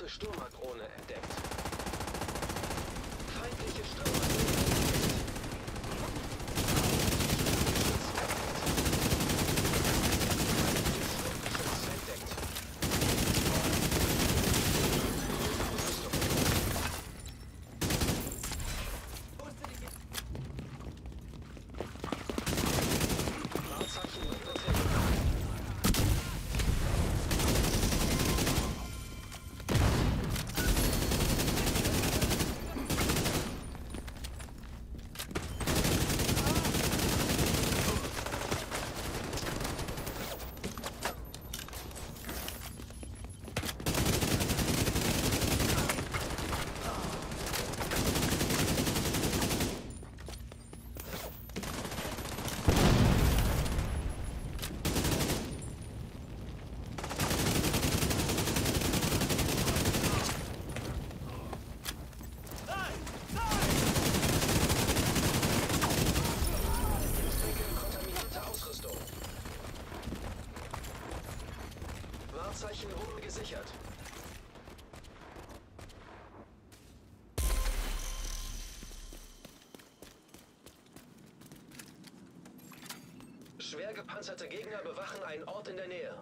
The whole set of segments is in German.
Rote Stürmerdrohne entdeckt. Gesichert. Schwer gepanzerte Gegner bewachen einen Ort in der Nähe.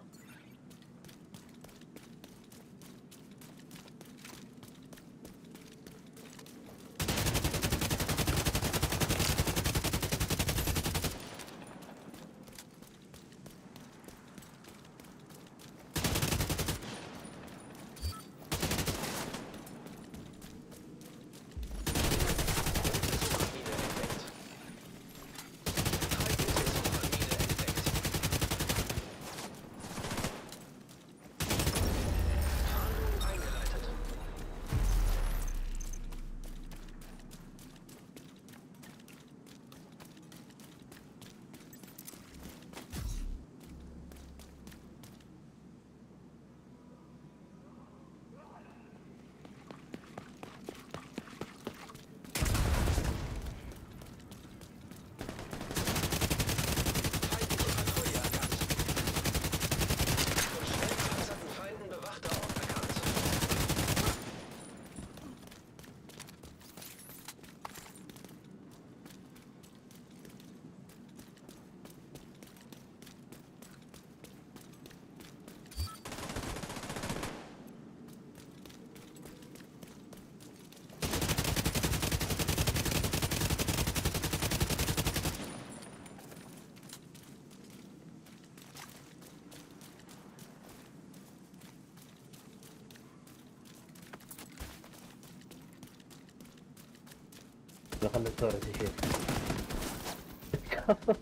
دخل الدورة يا شيخ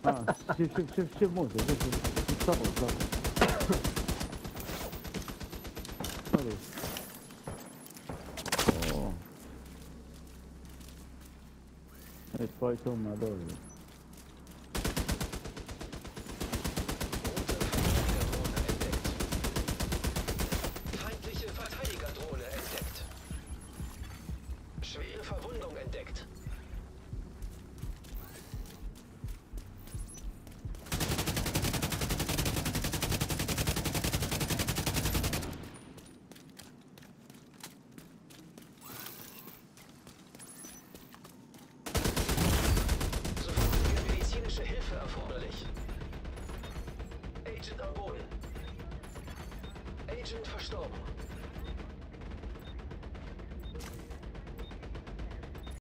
اه شوف شوف شوف شوف موسى شوف شوف تصرف تصرف طيب. اوه ايش فايتهم مع دول Feindliche Verteidigerdrohne entdeckt. Schwere Verwundung entdeckt. Agent verstorben.